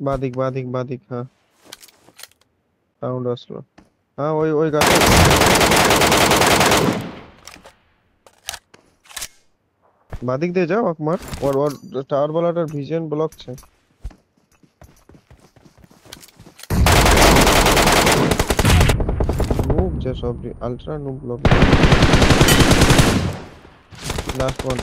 বাদিক বাদিক বাদিক হ্যাঁ। সাউন্ড আসলো। হ্যাঁ ওই ওই গাছ। বাদিক দিয়ে যাও আকমার ওর ওর টাওয়ার বলাটার ভিজন ব্লকছে নুব যে সব ultra noob block last one